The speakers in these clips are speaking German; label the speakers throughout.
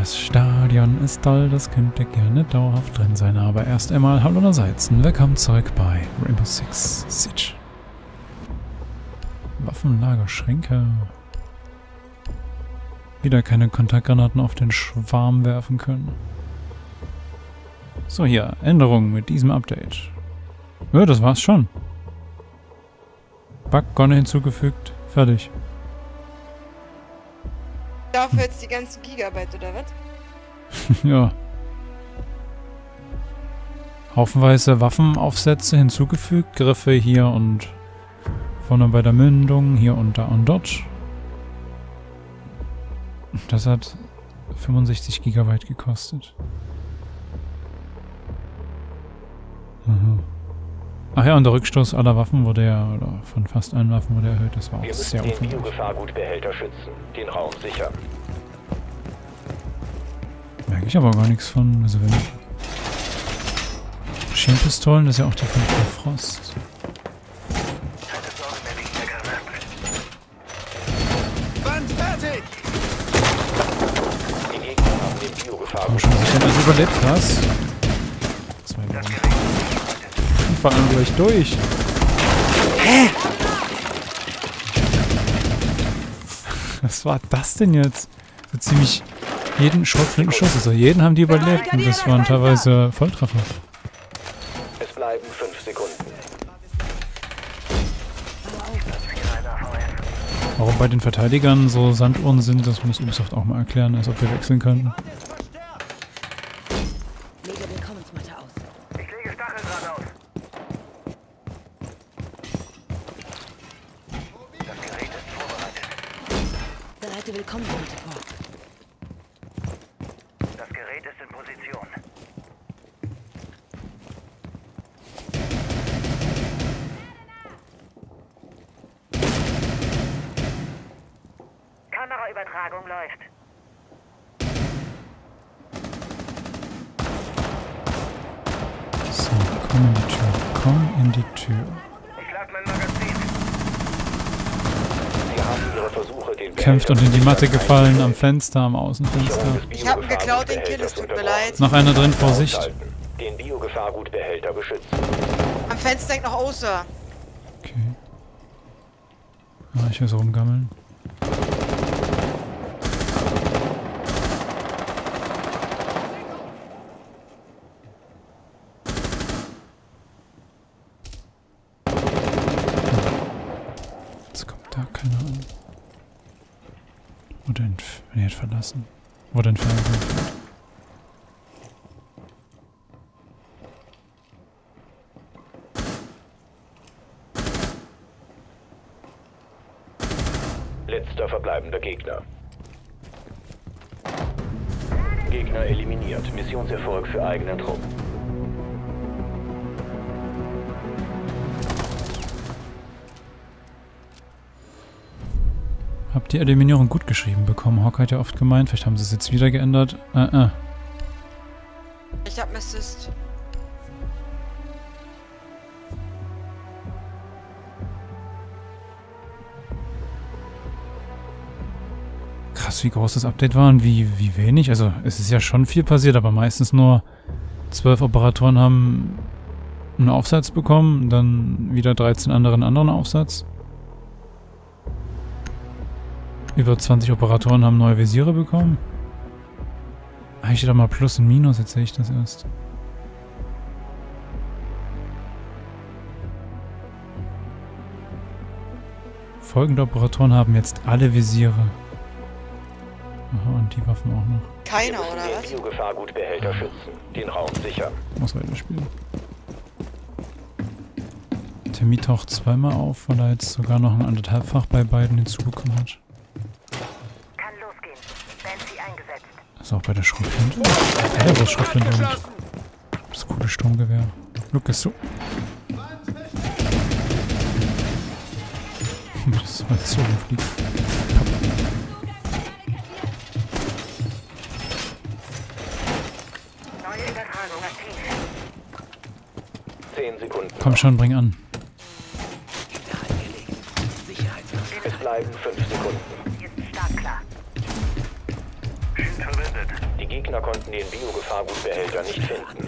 Speaker 1: Das Stadion ist toll, das könnte gerne dauerhaft drin sein, aber erst einmal hallo allerseits. Willkommen zurück bei Rainbow Six Siege. Waffenlagerschränke. Wieder keine Kontaktgranaten auf den Schwarm werfen können. So, hier, Änderungen mit diesem Update. Ja, das war's schon. Bug-Gonne hinzugefügt. Fertig.
Speaker 2: Dafür jetzt die ganzen Gigabyte, oder was?
Speaker 1: ja. Haufenweise Waffenaufsätze hinzugefügt. Griffe hier und vorne bei der Mündung, hier und da und dort. Das hat 65 Gigabyte gekostet. Mhm. Ach ja, und der Rückstoß aller Waffen wurde ja, oder von fast allen Waffen wurde erhöht. Das war auch
Speaker 3: Wir müssen
Speaker 1: sehr
Speaker 3: den. Biogefahrgutbehälter schützen, den Raum sichern.
Speaker 1: Merke ich aber gar nichts von. Also wenn Schienpistolen ist ja auch die von Frost.
Speaker 3: Den
Speaker 1: Komm schon sicher, also überlebt das. Vor allem gleich durch. Hä? Was war das denn jetzt? So ziemlich jeden Schrotflintenschuss, also jeden haben die überlebt und das waren teilweise Volltreffer.
Speaker 3: Es bleiben fünf Sekunden.
Speaker 1: Warum bei den Verteidigern so Sanduhren sind, das muss Ubisoft auch mal erklären, als ob wir wechseln könnten.
Speaker 4: Kameraübertragung läuft.
Speaker 1: So, komm in die Tür. Komm in die Tür.
Speaker 4: Ich lade mein Magazin.
Speaker 3: Sie haben ihre Versuche, den
Speaker 1: Kämpft und in die Matte gefallen, am Fenster, am Außenfenster.
Speaker 2: Ich hab ihn geklaut, den Kill, es tut mir leid.
Speaker 1: Noch einer drin, Vorsicht.
Speaker 3: Den Biogefahrgutbehälter beschützen.
Speaker 2: Am Fenster hängt noch außer.
Speaker 1: Okay. Ah, ich will so rumgammeln. Jetzt kommt da keiner an. Wurde entf verlassen. Wurde entfernt.
Speaker 3: Letzter verbleibender Gegner. Gegner eliminiert. Missionserfolg für eigenen Trupp.
Speaker 1: Die Eliminierung gut geschrieben bekommen. Hawk hat ja oft gemeint, vielleicht haben sie es jetzt wieder geändert. Äh, äh.
Speaker 2: Ich hab Assist.
Speaker 1: Krass, wie groß das Update war und wie, wie wenig. Also, es ist ja schon viel passiert, aber meistens nur zwölf Operatoren haben einen Aufsatz bekommen, dann wieder 13 andere einen anderen Aufsatz. Über 20 Operatoren haben neue Visiere bekommen. Ah, steht doch mal Plus und Minus, jetzt sehe ich das erst. Folgende Operatoren haben jetzt alle Visiere. Aha, und die Waffen auch noch.
Speaker 2: Keiner, oder
Speaker 3: den
Speaker 2: was?
Speaker 3: Biogefahrgutbehälter schützen. Den Raum sichern.
Speaker 1: Muss weiterspielen. Timmy taucht zweimal auf, weil er jetzt sogar noch ein anderthalbfach bei beiden hinzubekommen hat.
Speaker 4: Kann losgehen. Fancy eingesetzt.
Speaker 1: Ist auch bei der Schrotflinte. Ja, der ist Schrotflinte das coole Sturmgewehr. So. Das soll jetzt so.
Speaker 4: Neue Übertragung aktiv.
Speaker 3: Zehn Sekunden.
Speaker 1: Komm schon, bring an.
Speaker 3: Es bleiben fünf Sekunden. Den Biogefahrgutbehälter nicht finden.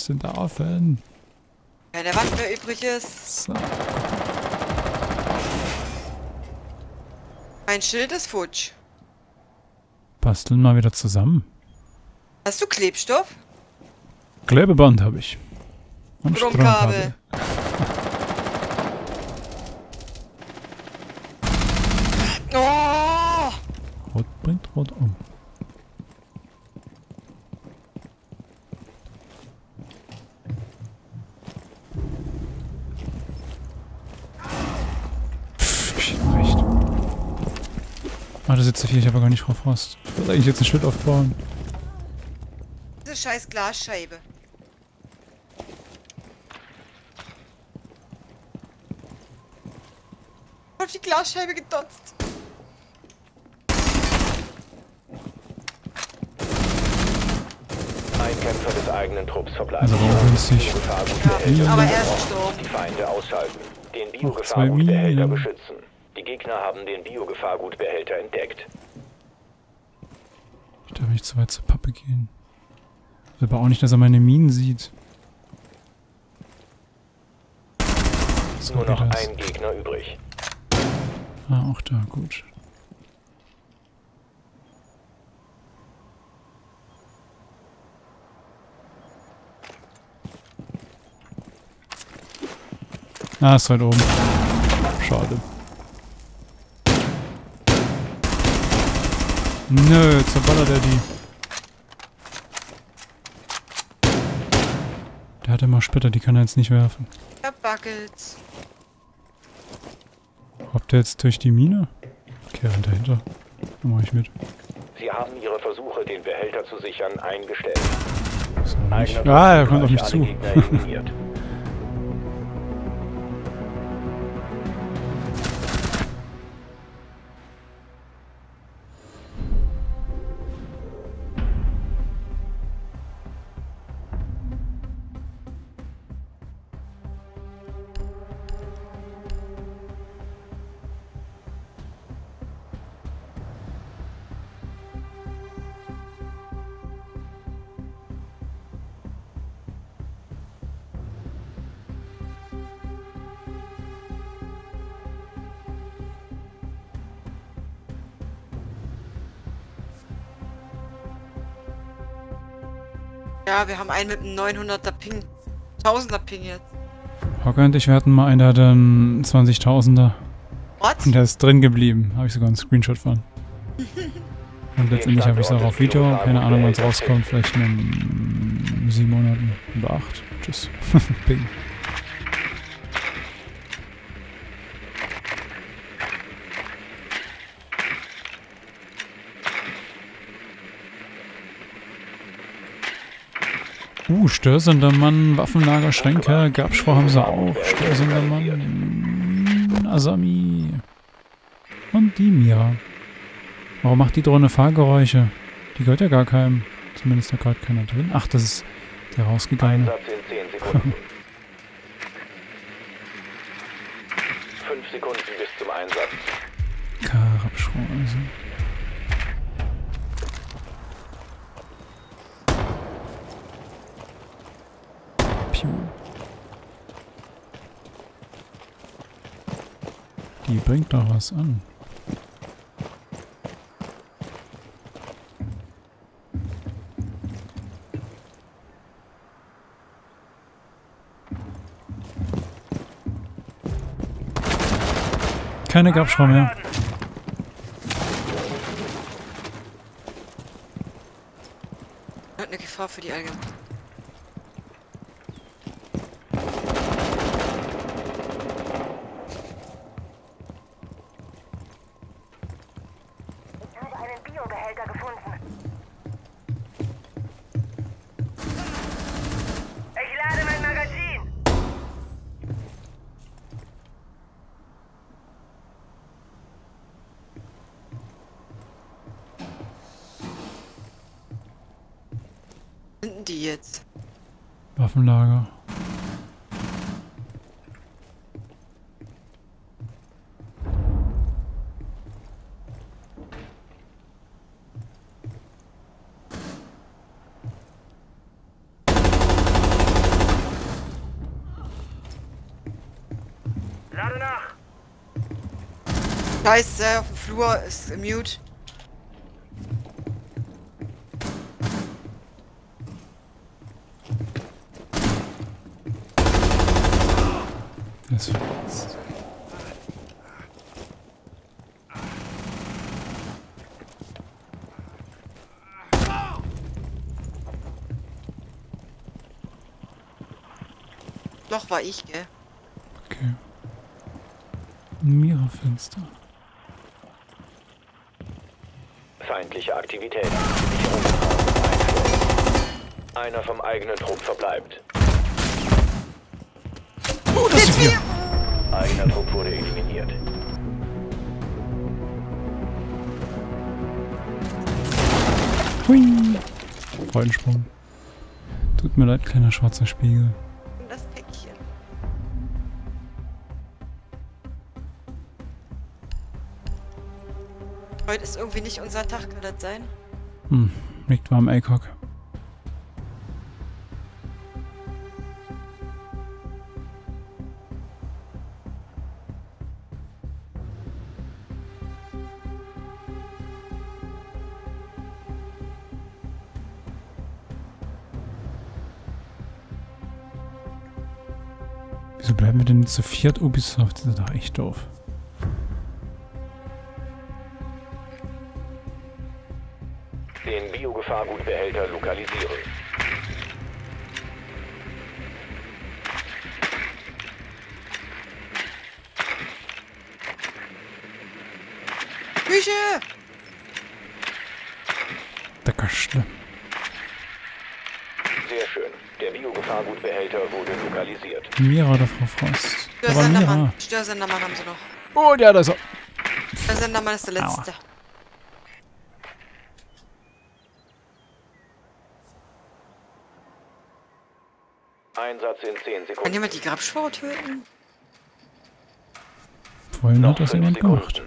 Speaker 1: Ist denn da offen?
Speaker 2: Keine Wand mehr übrig ist.
Speaker 1: So.
Speaker 2: Mein Schild ist futsch.
Speaker 1: Basteln mal wieder zusammen.
Speaker 2: Hast du Klebstoff?
Speaker 1: Klebeband habe ich. Und
Speaker 2: Stromkabel. Oh!
Speaker 1: Rot bringt rot um. Pff, ich hab recht. Ah, da sitzt hier, ich habe gar nicht Frau Frost. Ich wollte eigentlich jetzt ein Schild aufbauen.
Speaker 2: Diese scheiß Glasscheibe. Auf die Glasscheibe gedotzt.
Speaker 3: Ein Kämpfer des eigenen Trupps verbleibt.
Speaker 1: Also warum günstig?
Speaker 3: Biogefahrgutbehälter
Speaker 2: Aber er ist gestorben.
Speaker 3: Die Feinde ausschalten. Den
Speaker 1: zwei
Speaker 3: Biogefahrgutbehälter
Speaker 1: Minen.
Speaker 3: beschützen. Die Gegner haben den Biogefahrgutbehälter entdeckt.
Speaker 1: Ich darf nicht zu weit zur Pappe gehen. Will aber auch nicht, dass er meine Minen sieht. So
Speaker 3: Nur noch ein Gegner übrig.
Speaker 1: Ah, auch da, gut. Ah, ist weit oben. Schade. Nö, zerballert er die. Der hat immer Splitter, die kann er jetzt nicht werfen.
Speaker 2: Da wackelt's.
Speaker 1: Habt ihr jetzt durch die Mine? Okay, rennt dahinter. Dann mach ich mit.
Speaker 3: Sie haben ihre Versuche, den Behälter zu sichern, eingestellt.
Speaker 1: Ah, er kommt auf mich zu.
Speaker 2: Ja, wir haben einen mit einem 900er Ping. 1000er Ping jetzt.
Speaker 1: Hocker und ich, wir hatten mal einen, der hatte einen 20.000er.
Speaker 2: What?
Speaker 1: Und der ist drin geblieben. Habe ich sogar einen Screenshot von. Und letztendlich habe ich es auch auf Video. Keine Ahnung, wann es rauskommt. Vielleicht in sieben Monaten oder acht. Tschüss. Bing. Uh, Störsender Mann, Waffenlager, Schränke, Grabschrau haben sie auch. Störsender Mann, Asami. Und die Mira. Warum macht die Drohne Fahrgeräusche? Die gehört ja gar keinem. Zumindest da gerade keiner drin. Ach, das ist der rausgegangene.
Speaker 3: Einsatz in 10 Sekunden. Fünf Sekunden bis zum Einsatz.
Speaker 1: Karabschrau, also. Die bringt doch was an. Keine Grabschrau mehr.
Speaker 2: Hat eine
Speaker 5: Gefahr für die Allgemeinheit.
Speaker 6: Ich habe einen Biobehälter gefunden. Ich lade mein Magazin.
Speaker 5: Finden die jetzt?
Speaker 1: Waffenlager.
Speaker 6: Lade nach.
Speaker 5: Scheiße, auf dem Flur ist mute.
Speaker 1: Ist verletzt.
Speaker 5: Doch war ich, gell?
Speaker 1: Okay. Mira-Fenster.
Speaker 3: Feindliche Aktivität. Einer vom eigenen Trupp verbleibt.
Speaker 1: Oh, das ist hier.
Speaker 3: Eigener Trupp wurde eliminiert.
Speaker 1: Hui. Freudensprung. Tut mir leid, kleiner schwarzer Spiegel.
Speaker 5: Das Päckchen. Heute ist irgendwie nicht unser Tag, kann das sein?
Speaker 1: Hm, liegt warm. Wieso zu viert Ubisoft? Das ist doch echt doof.
Speaker 3: Den Biogefahrgutbehälter lokalisieren.
Speaker 5: Küche!
Speaker 1: Deckerschle.
Speaker 3: Sehr schön. Der Biogefahrgutbehälter wurde lokalisiert.
Speaker 1: Mira oder Frau Frost?
Speaker 5: Störsendermann.
Speaker 1: Mira.
Speaker 5: Störsendermann haben sie noch.
Speaker 1: Oh, ja, da ist er.
Speaker 5: Störsendermann ist der
Speaker 1: Aua.
Speaker 5: letzte.
Speaker 3: Einsatz in 10
Speaker 5: Kann
Speaker 3: Sekunden.
Speaker 5: jemand die Grabschwau töten?
Speaker 1: Vorhin
Speaker 3: Noch
Speaker 1: hat das jemand
Speaker 3: Sekunden.
Speaker 1: gemacht.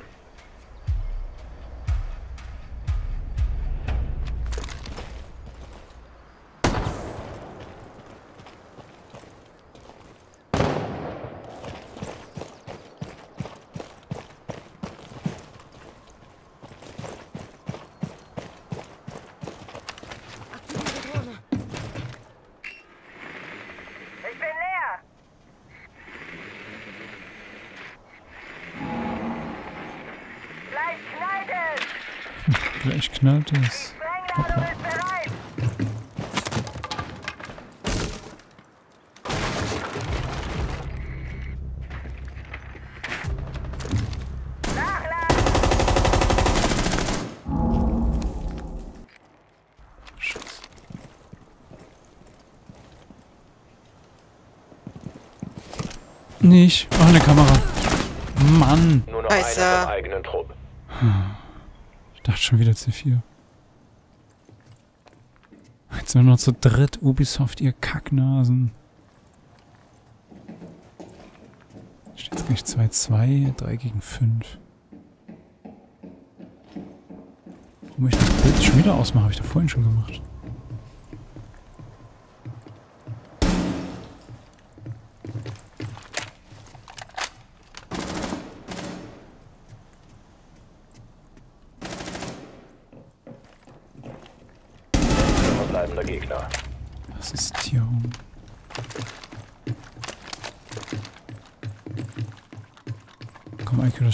Speaker 7: Aktiviere Drohne.
Speaker 6: Ich bin leer. Gleich knallt es.
Speaker 1: Gleich knallt es.
Speaker 6: Sprengladung ist bereit. Nachladen.
Speaker 1: Scheiße. Nicht. Oh, eine Kamera. Mann.
Speaker 3: Nur noch
Speaker 5: Scheiße.
Speaker 3: einer vom eigenen Trupp.
Speaker 1: Dachte schon wieder C4. Jetzt sind wir noch zu dritt. Ubisoft, ihr Kacknasen. Steht gleich 2-2, 3 gegen 5. Warum ich das Bild schon wieder ausmache, habe ich doch vorhin schon gemacht.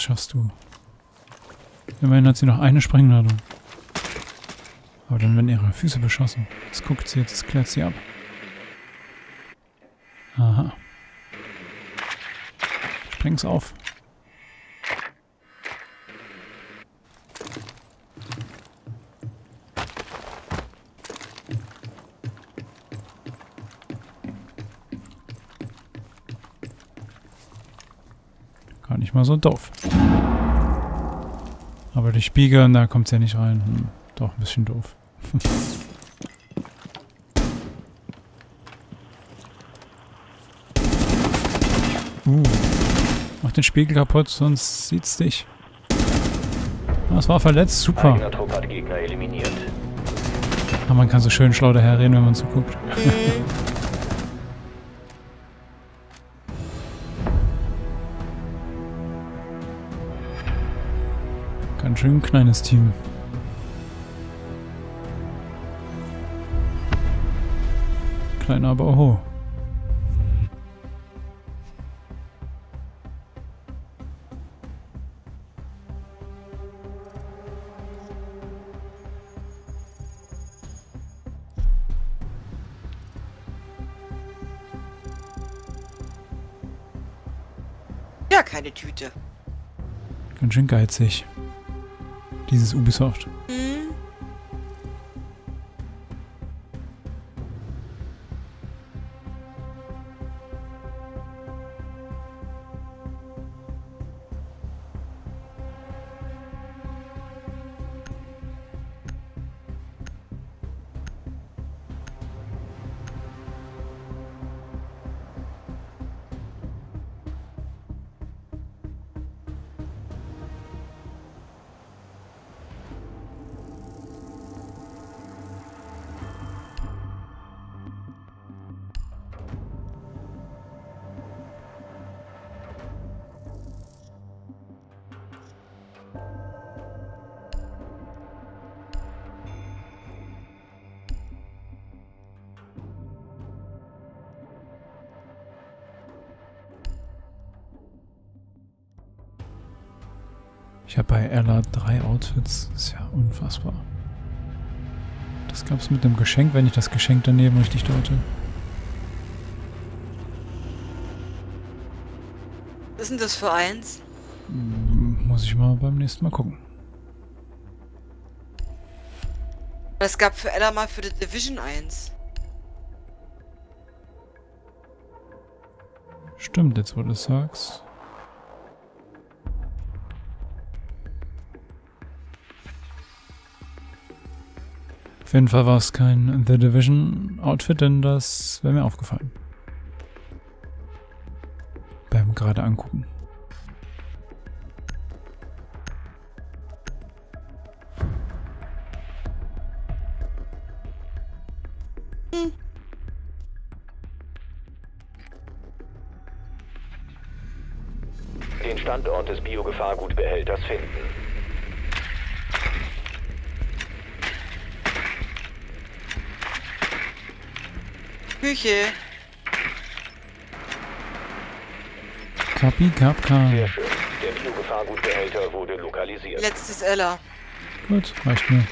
Speaker 1: Schaffst du. Immerhin hat sie noch eine Sprengladung. Aber dann werden ihre Füße beschossen. Das guckt sie jetzt, das klärt sie ab. Aha. Spreng's auf. Gar nicht mal so doof. Aber die Spiegel, da kommt's ja nicht rein. Hm, doch, ein bisschen doof. uh. Mach den Spiegel kaputt, sonst sieht's dich. Das war verletzt, super. Aber man kann so schön schlau daherreden, wenn man so Ganz schön kleines Team. Kleiner, aber oho.
Speaker 5: Ja, keine Tüte.
Speaker 1: Ganz schön geizig. Dieses Ubisoft.
Speaker 5: Unfassbar. Das gab es mit dem Geschenk, wenn ich das Geschenk daneben richtig deute. Was ist denn das für eins?
Speaker 1: Muss ich mal beim nächsten Mal gucken.
Speaker 5: Es gab für Ella mal für The Division 1.
Speaker 1: Stimmt, jetzt wo du es sagst. Auf jeden Fall war es kein The Division Outfit, denn das wäre mir aufgefallen. Beim gerade angucken.
Speaker 3: Den Standort des Biogefahrgutbehälters finden.
Speaker 5: Küche.
Speaker 1: Kapi Kapka.
Speaker 3: Sehr schön. Der Biogefahrgutbehälter wurde lokalisiert.
Speaker 5: Letztes Ella.
Speaker 1: Gut, reicht mir.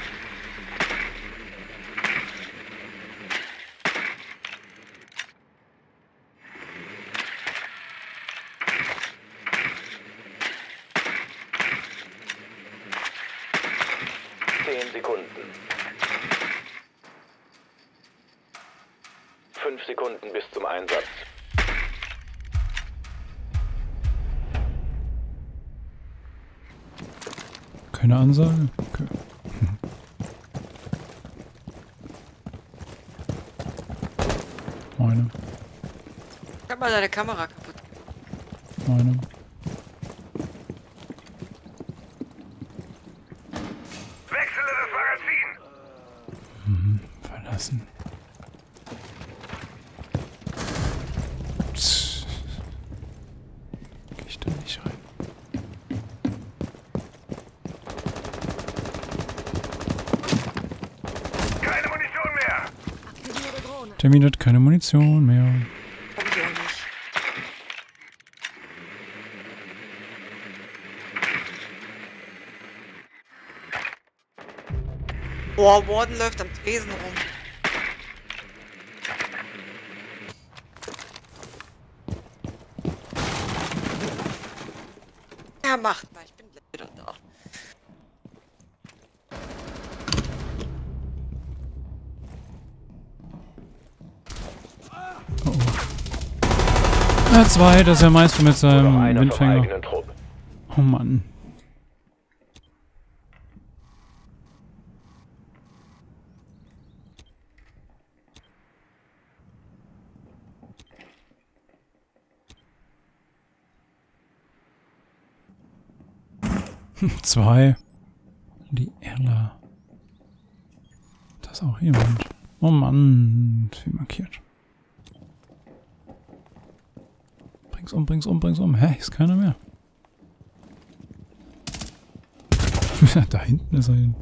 Speaker 1: Ansage? Okay. Meine,
Speaker 5: Ich hab mal deine Kamera kaputt.
Speaker 1: meine.
Speaker 6: Wechsle das Magazin!
Speaker 1: Verlassen. Tss. Geh ich da nicht rein.
Speaker 6: Keine Munition mehr!
Speaker 7: Aktiviere Drohne.
Speaker 1: Termin hat keine Munition mehr.
Speaker 5: Boah, Warden läuft am Tresen rum. Ja, macht mal, ich bin gleich wieder da.
Speaker 1: Oh, oh. Ja, zwei, das ist ja meist mit seinem Windfänger. Oh Mann. Zwei. Die Erla. Da ist auch jemand. Oh Mann, viel markiert. Bring's um, bring's um, bring's um. Hä, ist keiner mehr. da hinten ist er hin.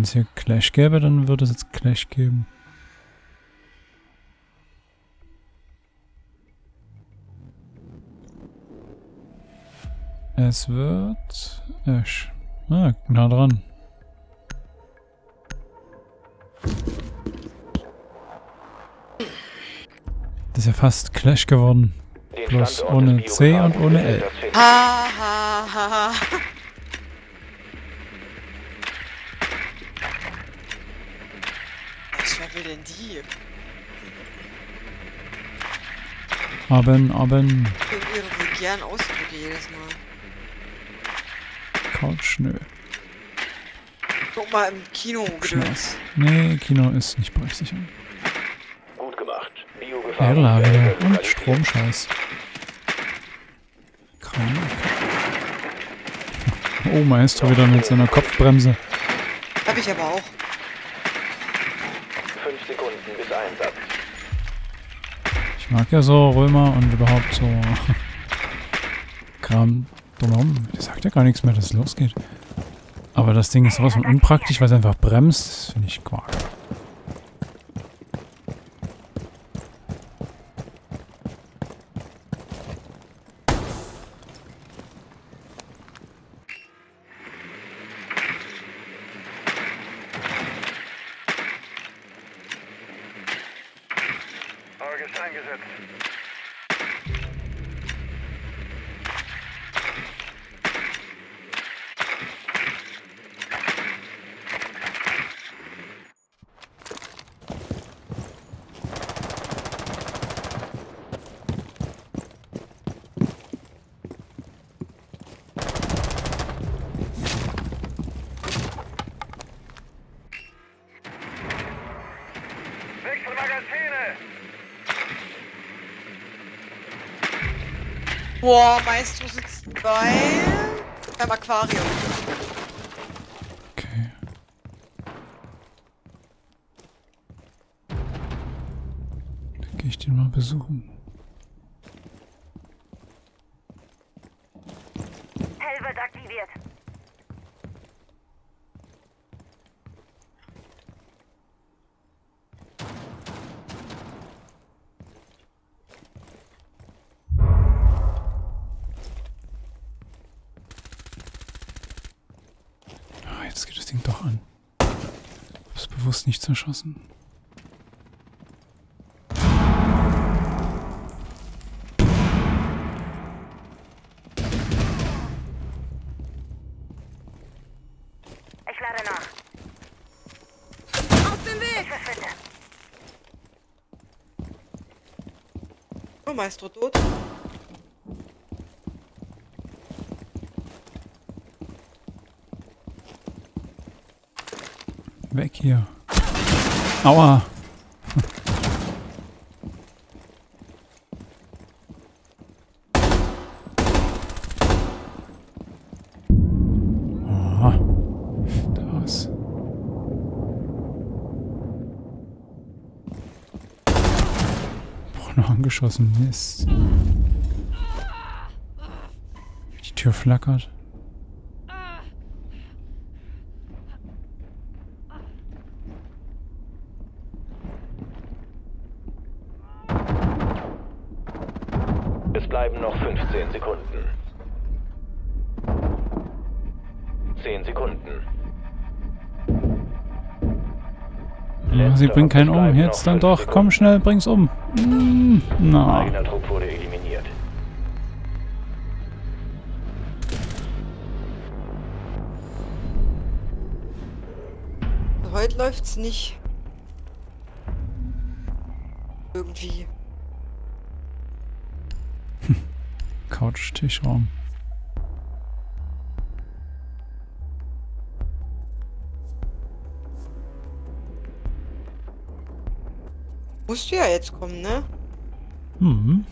Speaker 1: Wenn es hier Clash gäbe, dann würde es jetzt Clash geben. Es wird Ash. Ah, nah dran. Das ist ja fast Clash geworden.
Speaker 3: Den
Speaker 1: Bloß ohne C und ohne L.
Speaker 5: Ha, ha, ha, ha. Die?
Speaker 1: Haben, haben,
Speaker 5: Wegen ihre vulgären Ausdrücke jedes Mal.
Speaker 1: Couch, nö.
Speaker 5: Guck mal im Kino gedöns.
Speaker 1: Nee, Kino ist nicht berechtigt.
Speaker 3: Gut gemacht.
Speaker 1: Wieder. Und. Stromscheiß. Krank. Oh, Maestro wieder mit seiner Kopfbremse.
Speaker 5: Hab ich aber auch.
Speaker 3: Fünf Sekunden bis Einsatz.
Speaker 1: Ich mag ja so Römer und überhaupt so Kram drumherum. Der sagt ja gar nichts mehr, dass es losgeht. Aber das Ding ist sowas von unpraktisch, weil es einfach bremst. Das finde ich Quark.
Speaker 4: August eingesetzt. Wechsel Magazine!
Speaker 5: Boah, Maestro sitzt bei... beim Aquarium.
Speaker 1: Okay. Dann gehe ich den mal besuchen.
Speaker 6: Hell aktiviert.
Speaker 1: Ah, jetzt geht das Ding doch an. Hab's bewusst nicht zerschossen.
Speaker 6: Ich lade nach.
Speaker 5: Auf dem Weg! Oh, Maestro tot.
Speaker 1: Hier. Aua. angeschossen. Mist. Die Tür flackert.
Speaker 3: Letzter
Speaker 1: bringt keinen um. Jetzt dann doch. Komm schnell, bring's um. Mm, na.
Speaker 3: Eliminiert.
Speaker 5: Heute läuft's nicht. Irgendwie.
Speaker 1: Couch-Tischraum.
Speaker 5: Musst du ja jetzt kommen, ne?
Speaker 1: Hm.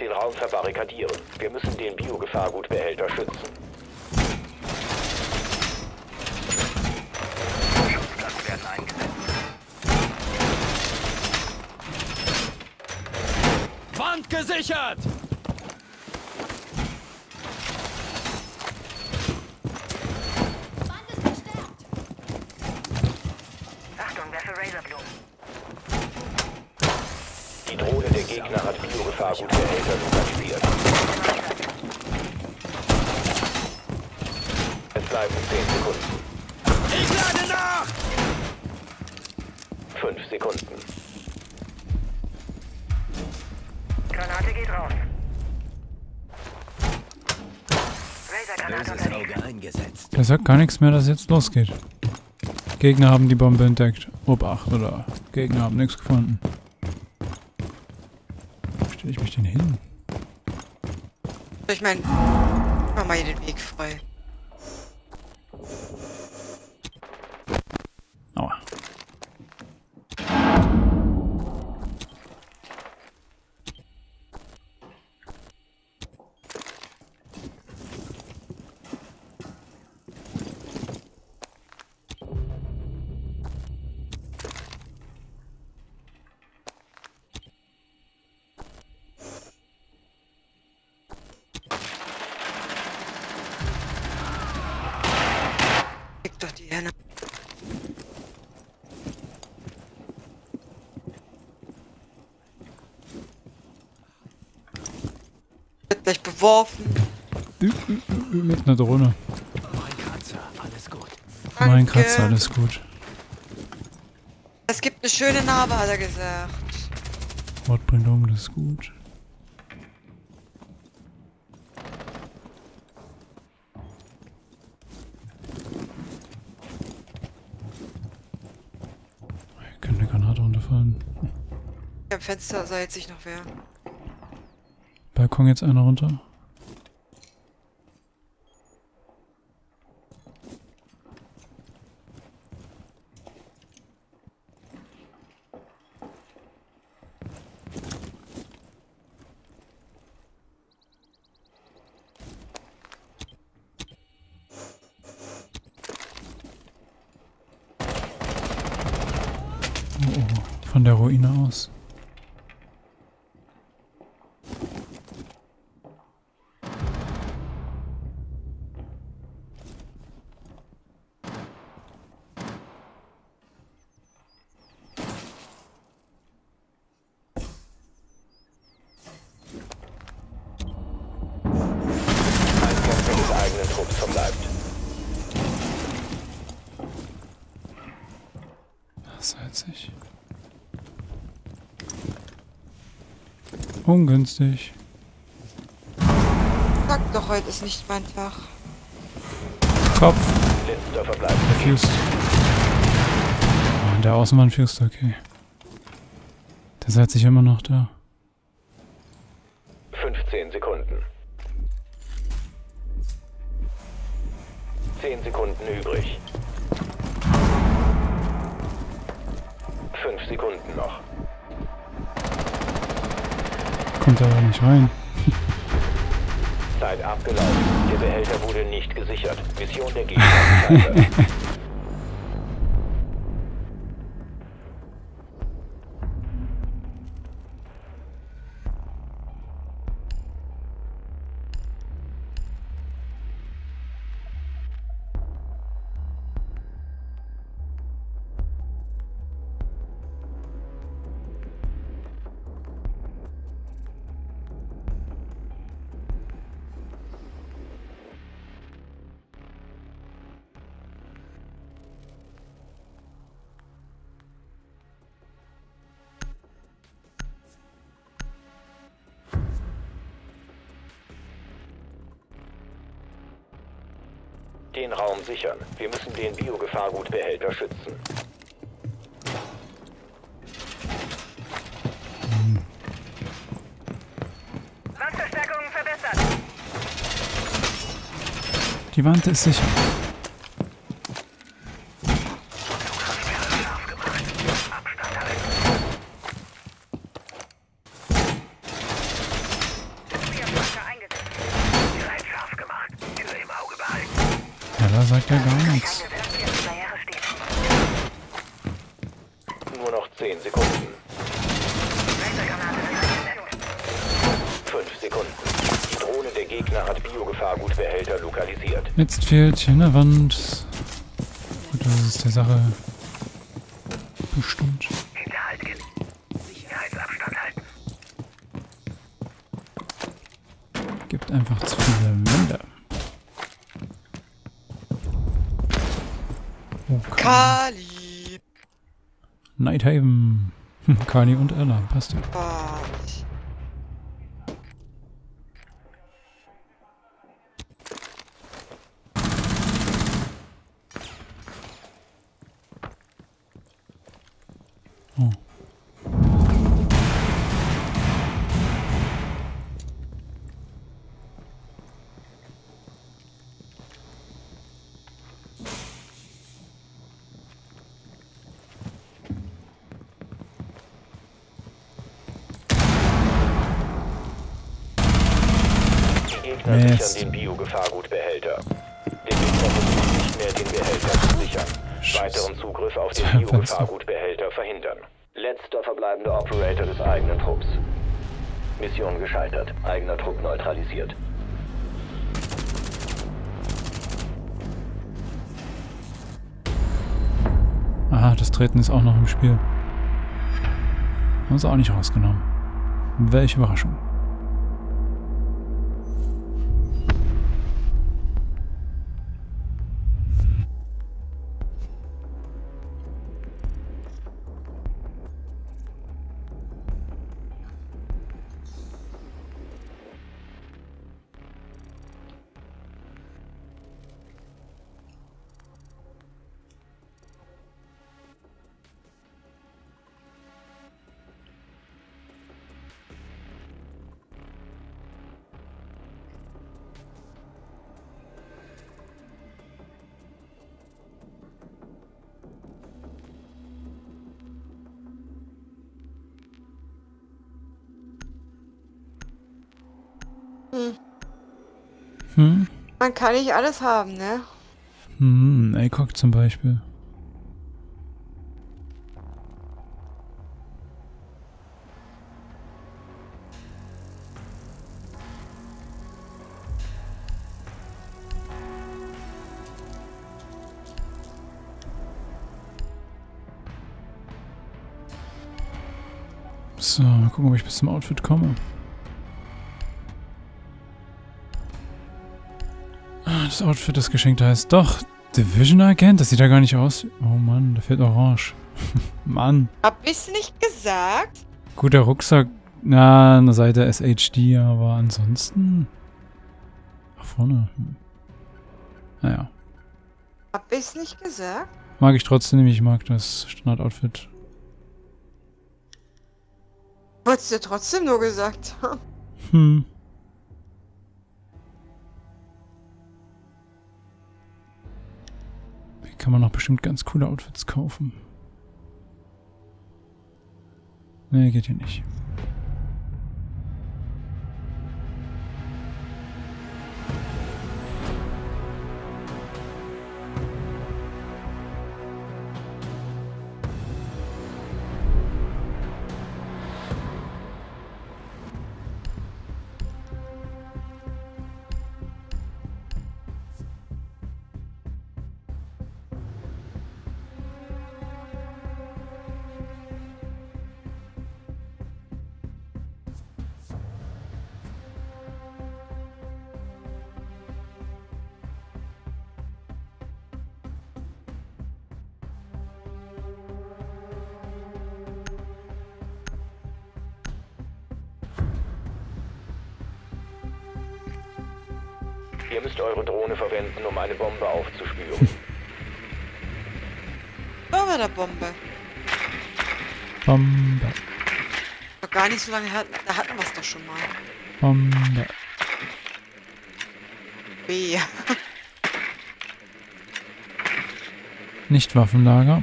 Speaker 3: Den Raum verbarrikadieren. Wir müssen den Biogefahrgutbehälter schützen.
Speaker 8: Schutzplatten werden eingesetzt.
Speaker 9: Gesichert!
Speaker 3: Der
Speaker 1: sagt gar nichts mehr, dass jetzt losgeht. Gegner haben die Bombe entdeckt. Obacht, oder? Gegner haben nichts gefunden. Wo stelle ich mich denn hin?
Speaker 5: Ich meine, mach mal hier den Weg frei.
Speaker 1: Aua.
Speaker 5: Fick doch die Henne. Beworfen.
Speaker 1: Mit einer Drohne.
Speaker 9: Mein Kratzer, alles gut.
Speaker 1: Mein
Speaker 5: Danke.
Speaker 1: Kratzer, alles gut.
Speaker 5: Es gibt eine schöne Narbe, hat er gesagt.
Speaker 1: Wort bringt um, das ist gut. Hier könnte eine Granate runterfallen.
Speaker 5: Am Fenster sah jetzt sich noch wer.
Speaker 1: Balkon jetzt einer runter. Oh, oh, von der Ruine aus.
Speaker 3: Ein Kämpfer des eigenen Trupps verbleibt.
Speaker 1: Salzig. Ungünstig.
Speaker 5: Sag doch, heute ist nicht mein Tag.
Speaker 1: Kopf.
Speaker 3: Letzter
Speaker 1: Fused. Oh, der Außenmann fused, okay. Der seid sich immer noch da.
Speaker 3: Den Raum sichern. Wir müssen den Biogefahrgutbehälter schützen.
Speaker 6: Wandverstärkungen verbessert.
Speaker 1: Die Wand ist sicher.
Speaker 6: Feuerpflanze eingesetzt.
Speaker 4: Direkt scharf gemacht. Tür im Auge behalten.
Speaker 1: Ja, da sagt er gar nichts.
Speaker 6: Keine Barriere steht.
Speaker 3: Nur noch 10 Sekunden.
Speaker 6: Lasergranate ist eingesetzt.
Speaker 3: 5 Sekunden. Die Drohne der Gegner hat Biogefahrgutbehälter lokalisiert.
Speaker 1: Jetzt fehlt hier eine Wand. Gut, das ist der Sache bestimmt. Gibt einfach zu viele Wände. Oh, Kali.
Speaker 5: Kali.
Speaker 1: Nighthaven. Kali und Ella, passt ja.
Speaker 5: Gott.
Speaker 3: Die Gegner
Speaker 1: Mist.
Speaker 3: sichern den Biogefahrgutbehälter. Der Gegner versucht nicht mehr, den Behälter zu sichern. Weiteren Zugriff auf den. Biogefahrgutbehälter verhindern. Letzter verbleibender Operator des eigenen Trupps. Mission gescheitert. Eigener Trupp neutralisiert.
Speaker 1: Aha, das Treten ist auch noch im Spiel. Haben sie auch nicht rausgenommen. Welche Überraschung.
Speaker 5: Kann nicht alles haben, ne?
Speaker 1: Hm, ACOG zum Beispiel. So, mal gucken, ob ich bis zum Outfit komme. Das Outfit, das geschenkt heißt doch Division Agent. Das sieht ja gar nicht aus. Oh Mann, da fehlt Orange. Mann.
Speaker 5: Hab ich's nicht gesagt?
Speaker 1: Gut, der Rucksack, na, an der Seite SHD, aber ansonsten. Nach vorne. Hm. Naja.
Speaker 5: Hab ich's nicht gesagt?
Speaker 1: Mag ich trotzdem, ich mag das Standard-Outfit.
Speaker 5: Wollt's dir trotzdem nur gesagt.
Speaker 1: Hm. kann man noch bestimmt ganz coole Outfits kaufen. Nee, geht hier nicht.
Speaker 3: Eine Bombe aufzuspüren.
Speaker 5: Da war der Bombe.
Speaker 1: Bombe,
Speaker 5: Doch gar nicht so lange her. Da hatten wir es doch schon mal.
Speaker 1: Bombe.
Speaker 5: B.
Speaker 1: Nicht Waffenlager.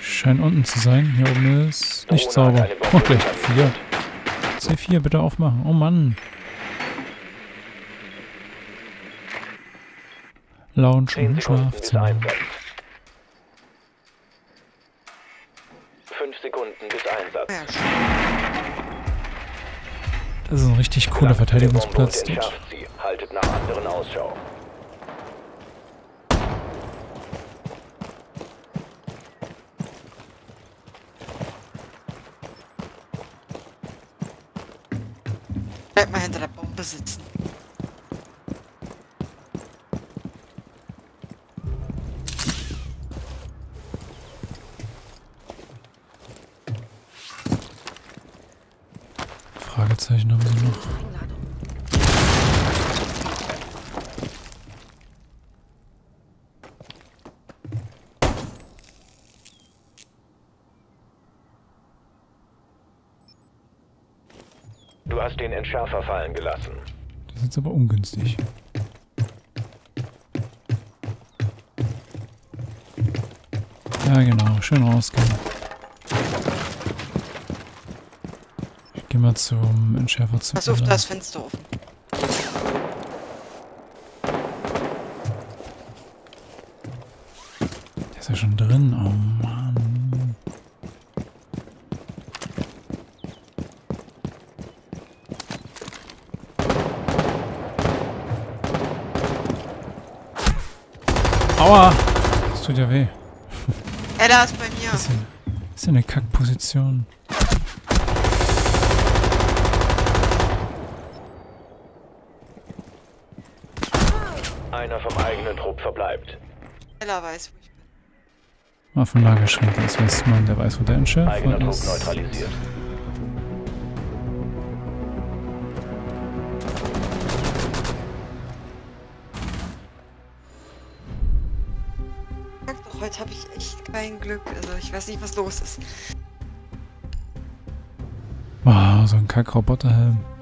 Speaker 1: Scheint unten zu sein. Hier oben ist nicht
Speaker 3: Drohne
Speaker 1: sauber. Oh, gleich
Speaker 3: detonatet.
Speaker 1: vier. C4, bitte aufmachen. Oh Mann. Lounge
Speaker 3: 10
Speaker 1: und
Speaker 3: Sekunden bis
Speaker 1: Schlafzimmer.
Speaker 3: Einsatz. 5 Sekunden bis Einsatz.
Speaker 1: Das ist ein richtig cooler Verteidigungsplatz dort.
Speaker 3: Haltet nach anderen Ausschau.
Speaker 5: Bleib mal hinter der Bombe sitzen.
Speaker 1: Fragezeichen haben sie noch.
Speaker 3: Du hast den Entschärfer fallen gelassen.
Speaker 1: Das ist jetzt aber ungünstig. Ja, genau. Schön rausgehen. Geh mal zum Entschärfer zu.
Speaker 5: Pass auf, da ist Fenster offen.
Speaker 1: Der ist ja schon drin. Oh Mann. Aua! Das tut ja weh.
Speaker 5: Ey, da ist bei mir.
Speaker 1: Das ist ja, das ist ja eine Kackposition.
Speaker 3: Einer vom eigenen Trupp verbleibt.
Speaker 5: Ella weiß, wo ich bin.
Speaker 1: Waffenlagerschränke ist Westmann, der weiß, wo der Entschärfer ist.
Speaker 3: neutralisiert.
Speaker 5: Doch, heute habe ich echt kein Glück. Also ich weiß nicht, was los ist.
Speaker 1: Wow, so ein Kack-Roboterhelm.
Speaker 3: Ihr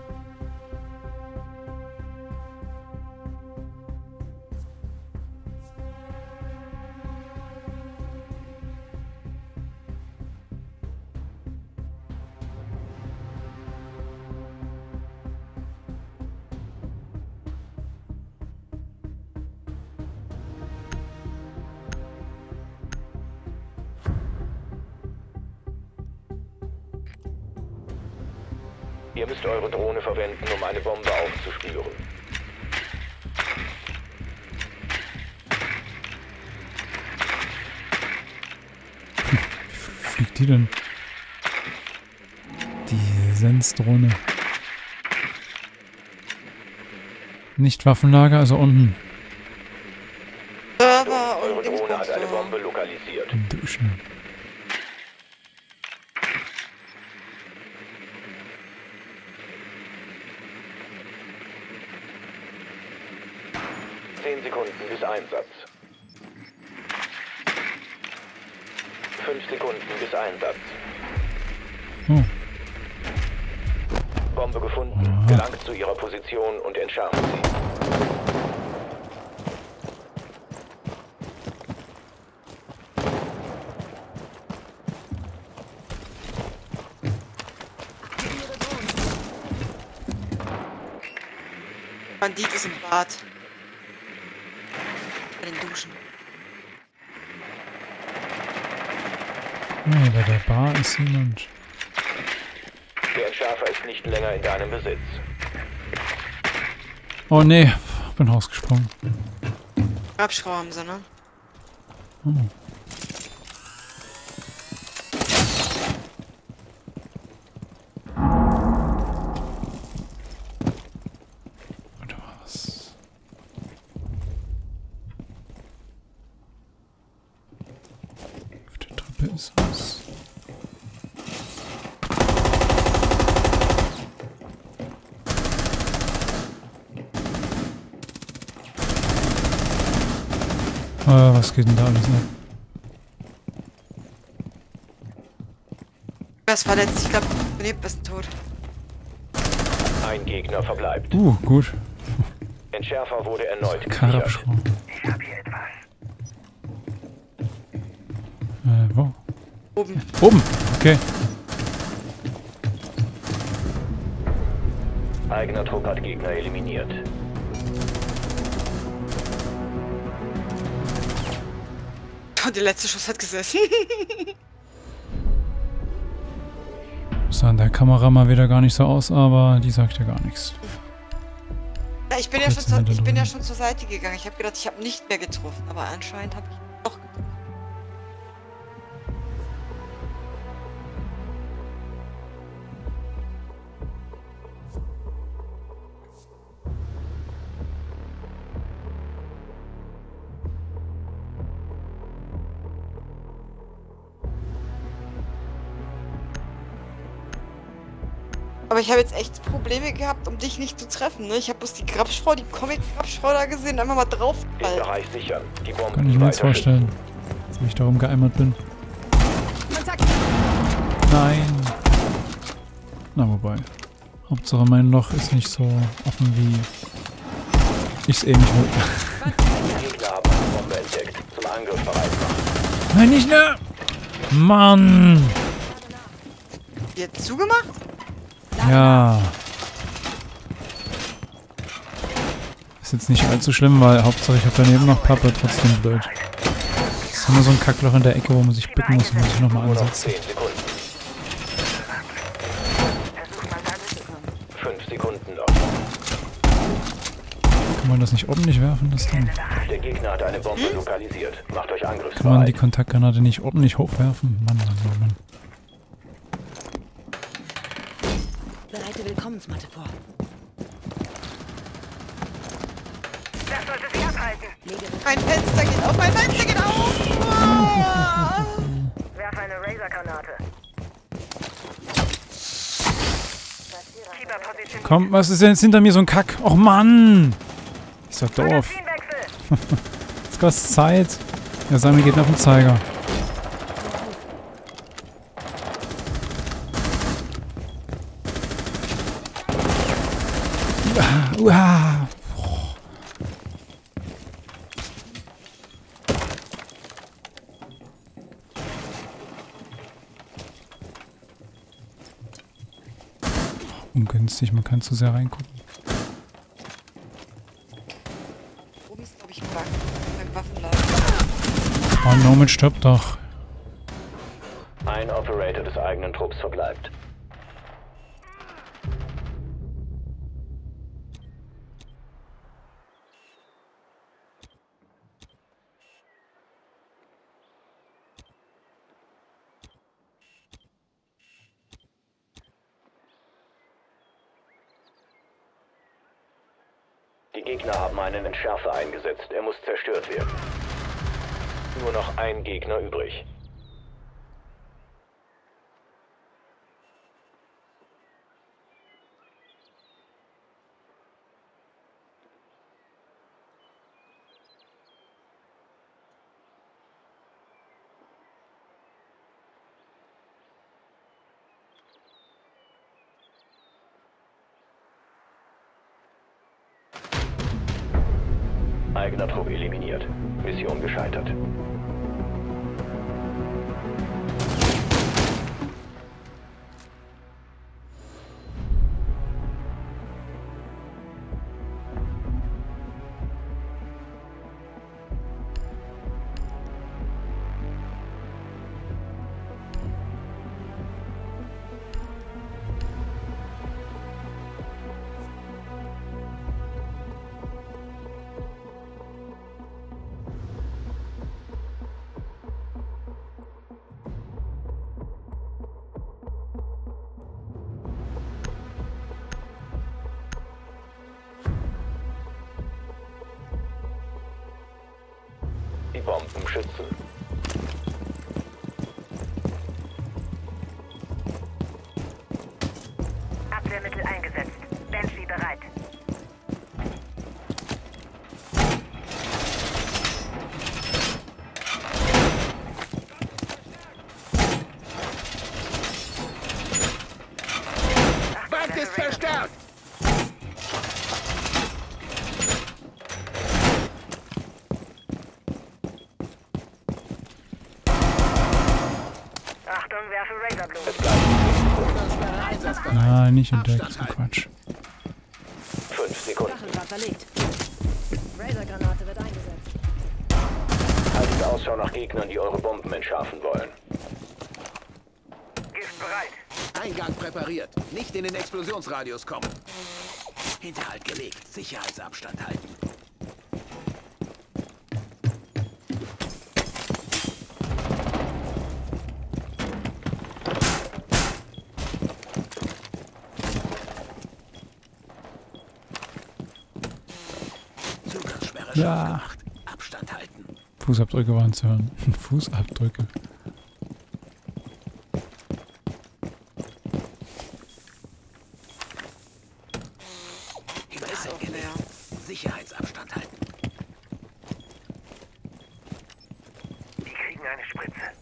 Speaker 1: die denn? Die Sensdrohne. Nicht Waffenlager, also unten.
Speaker 5: Server
Speaker 3: Eure
Speaker 5: und
Speaker 3: Drohne hat eine
Speaker 5: Dingsbums.
Speaker 3: Bombe lokalisiert.
Speaker 1: Im Duschen.
Speaker 3: Zehn Sekunden bis Einsatz. Fünf Sekunden bis Einsatz.
Speaker 1: Oh,
Speaker 3: Bombe gefunden.
Speaker 1: Aha.
Speaker 3: Gelangt zu ihrer Position und entschärft sie.
Speaker 5: Bandit ist im Bad. Bei den Duschen.
Speaker 1: Nee, bei der Bar ist niemand.
Speaker 3: Der Entschärfer ist nicht länger in deinem Besitz.
Speaker 1: Oh nee, bin rausgesprungen.
Speaker 5: Abschrau haben sie, ne?
Speaker 1: Oh. Oder was? Auf der Treppe ist was. Ah, was geht denn da alles ab?
Speaker 5: Wer ist verletzt? Ich glaube, Beneb ist tot.
Speaker 3: Ein Gegner verbleibt.
Speaker 1: Uh, gut.
Speaker 3: Entschärfer wurde erneut.
Speaker 1: Karabschrauben.
Speaker 6: Ich hab hier etwas.
Speaker 1: Äh, wo?
Speaker 5: Oben.
Speaker 1: Oben! Okay.
Speaker 3: Eigener Trupp hat Gegner eliminiert.
Speaker 5: Der letzte Schuss hat gesessen.
Speaker 1: Sah in der Kamera mal wieder gar nicht so aus, aber die sagt ja gar nichts.
Speaker 5: ich bin ja, schon zur, ich bin ja schon zur Seite gegangen. Ich habe gedacht, ich habe nicht mehr getroffen. Aber anscheinend habe ich Aber ich habe jetzt echt Probleme gehabt, um dich nicht zu treffen. Ne? Ich habe bloß die Grabschrau, die Comic-Grabschrau da gesehen, einfach mal drauf.
Speaker 3: Den Bereich sichern. Die Bomben
Speaker 1: Kann ich mir jetzt vorstellen, wie ich darum geeimert bin. Nein! Na, wobei. Hauptsache mein Loch ist nicht so offen, wie ich es eben nicht wollte. Nein, nicht mehr! Mann!
Speaker 5: Jetzt zugemacht?
Speaker 1: Ja. Ist jetzt nicht allzu schlimm, weil Hauptsache ich habe daneben noch Pappe, trotzdem blöd. Das ist immer so ein Kackloch in der Ecke, wo man sich bücken muss und muss ich nochmal ansetzen.
Speaker 3: 10 Sekunden.
Speaker 6: Versuch mal da durchzukommen.
Speaker 3: 5 Sekunden noch.
Speaker 1: Kann man das nicht ordentlich werfen, das Ding?
Speaker 3: Der Gegner hat eine Bombe lokalisiert. Macht euch
Speaker 1: Kann man die. Kontaktgranate nicht ordentlich hochwerfen? Mann, Mann, Mann, Mann.
Speaker 7: Bereite Willkommensmatte vor.
Speaker 6: Das sollte sie abhalten.
Speaker 5: Mein Fenster geht auf, mein Fenster geht auf! Ah!
Speaker 6: Werf eine. Keeper-Position.
Speaker 1: Komm, was ist denn jetzt hinter mir so ein Kack? Och Mann! Ist doch doof. Das kostet Zeit. Der Sammel geht auf den Zeiger. Uah. Ungünstig, man kann zu sehr reingucken.
Speaker 5: Oben ist, glaube ich, ein Bug beim Waffenladen.
Speaker 1: Oh, Nomad stirbt doch.
Speaker 3: Ein Operator des eigenen Trupps verbleibt. Die Gegner haben einen Entschärfer eingesetzt. Er muss zerstört werden. Nur noch ein Gegner übrig.
Speaker 1: Nicht entdeckt. So Quatsch.
Speaker 3: 5 Sekunden.
Speaker 7: Stacheldraht verlegt. Razorgranate wird eingesetzt.
Speaker 3: Haltet Ausschau nach Gegnern, die eure Bomben entschärfen wollen.
Speaker 6: Gift bereit.
Speaker 9: Eingang präpariert. Nicht in den Explosionsradius kommen. Hinterhalt gelegt. Sicherheitsabstand halten. Zugangssperre scharf
Speaker 1: Ja.
Speaker 9: gemacht. Abstand halten.
Speaker 1: Fußabdrücke waren zu hören. Fußabdrücke.
Speaker 9: Hinterhalt gelegt. Sicherheitsabstand halten.
Speaker 6: Die kriegen eine Spritze.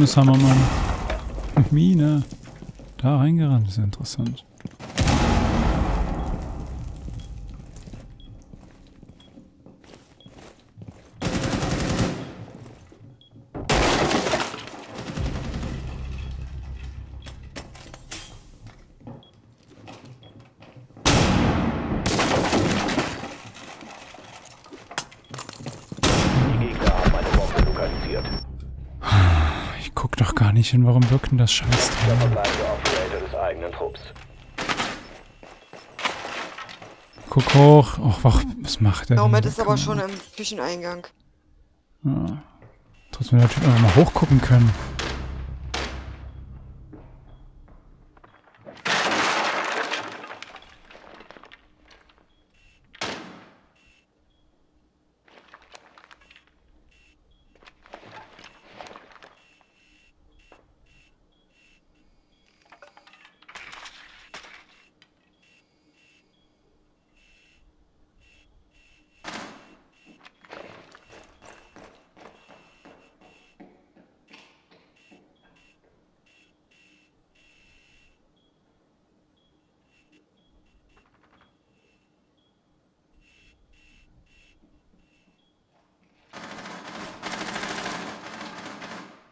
Speaker 1: Ist Hammermann. Mine. Da reingerannt, ist ja interessant.
Speaker 3: Die Gegner haben eine Bombe lokalisiert.
Speaker 1: Ich guck hin, warum wirkt denn das Scheiß. Guck hoch. Och, wach, was macht der
Speaker 5: Nomad ist aber schon im Kücheneingang.
Speaker 1: Ja. Trotzdem natürlich einfach mal hochgucken können.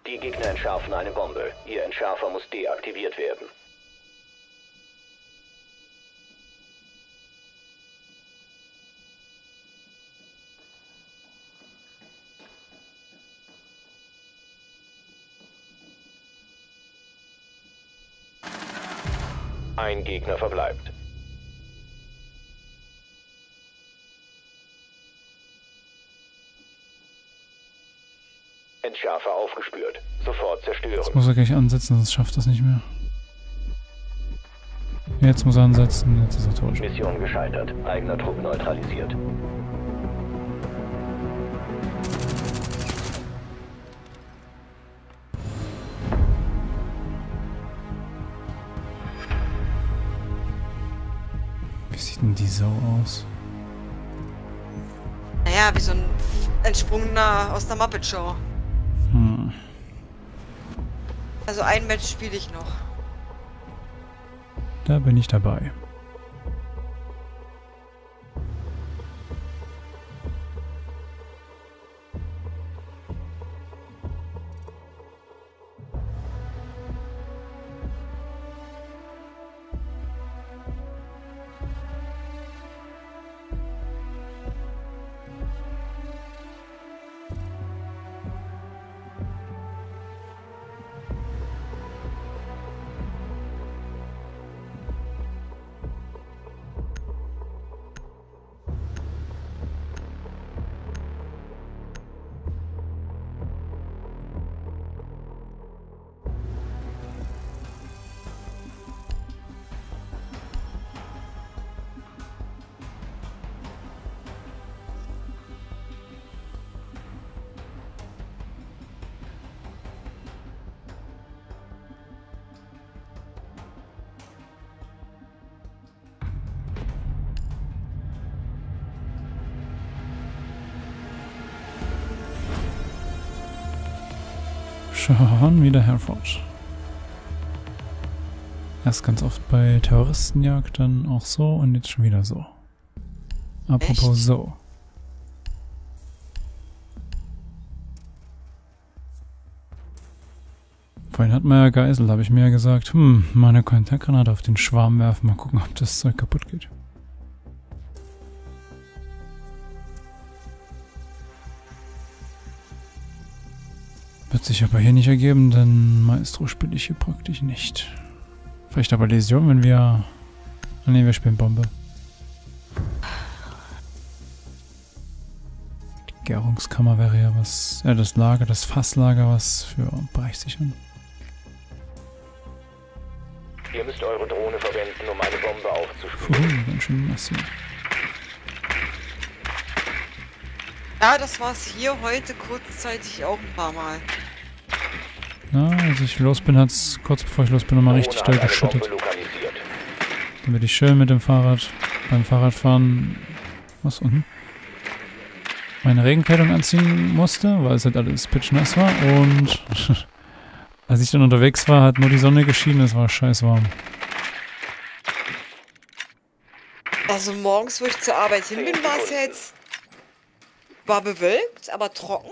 Speaker 3: Die Gegner entschärfen eine Bombe. Ihr Entschärfer muss deaktiviert werden. Ein Gegner verbleibt. Entschärfer aufgespürt. Sofort zerstören.
Speaker 1: Jetzt muss er gleich ansetzen, sonst schafft das nicht mehr. Jetzt muss er ansetzen, jetzt ist er tot.
Speaker 3: Mission gescheitert. Eigener Trupp neutralisiert.
Speaker 1: Sau aus?
Speaker 5: Naja, wie so ein entsprungener aus der Muppet Show.
Speaker 1: Hm.
Speaker 5: Also ein Match spiele ich noch.
Speaker 1: Da bin ich dabei. Schon wieder Herford. Erst ganz oft bei Terroristenjagd, dann auch so und jetzt schon wieder so. Apropos
Speaker 5: Echt?
Speaker 1: so. Vorhin hat man ja Geisel, habe ich mir ja gesagt, hm, meine Kontaktgranate auf den Schwarm werfen, mal gucken, ob das Zeug kaputt geht. Sich aber hier nicht ergeben, denn Maestro spiele ich hier praktisch nicht. Vielleicht aber Läsion, wenn wir... Ah ne, wir spielen Bombe. Die Gärungskammer wäre ja was... Ja, das Lager, das Fasslager, was für Bereichssichern.
Speaker 3: Ihr müsst eure Drohne verwenden, um eine Bombe aufzuspüren.
Speaker 1: Puh, ganz schön massiv.
Speaker 5: Ja, das war's hier heute kurzzeitig auch ein paar Mal.
Speaker 1: Ja, als ich los bin, hat's kurz bevor ich los bin nochmal richtig doll
Speaker 3: hat
Speaker 1: geschüttet. Damit ich schön mit dem Fahrrad beim Fahrradfahren was unten meine Regenkleidung anziehen musste, weil es halt alles pitchnass war und als ich dann unterwegs war, hat nur die Sonne geschienen, es war scheiß warm.
Speaker 5: Also morgens, wo ich zur Arbeit hin bin, war es jetzt... War bewölkt, aber trocken.